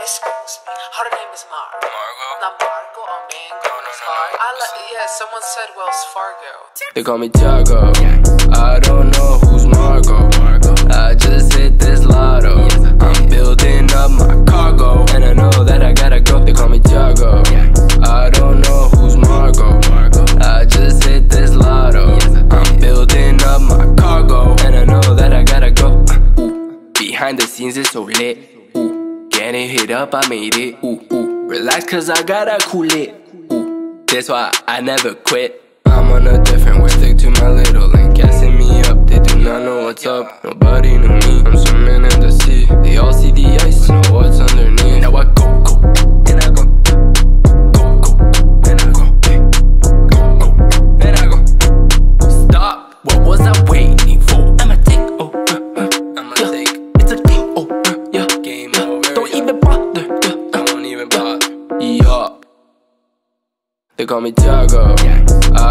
Excuse me, her name is Mar. Margo? Not Margo or Mango. No, no, no, no. I like, yeah, someone said Wells Fargo. They call me Tiago. I don't know who's Margo. I just hit this lotto. I'm building up my cargo. And I know that I gotta go. They call me Tiago. I don't know who's Margo. I just hit this lotto. I'm building up my cargo. And I know that I gotta go. Ooh, behind the scenes it's so lit. Ooh, getting hit up, I made it. Ooh, ooh, relax cause I gotta cool it. Ooh, that's why I never quit. I'm on a different way, stick to my little lane. Gassing me up, they do not know what's up. Nobody knew me, I'm swimming in the sea. They all see the They call me Tiago. Uh,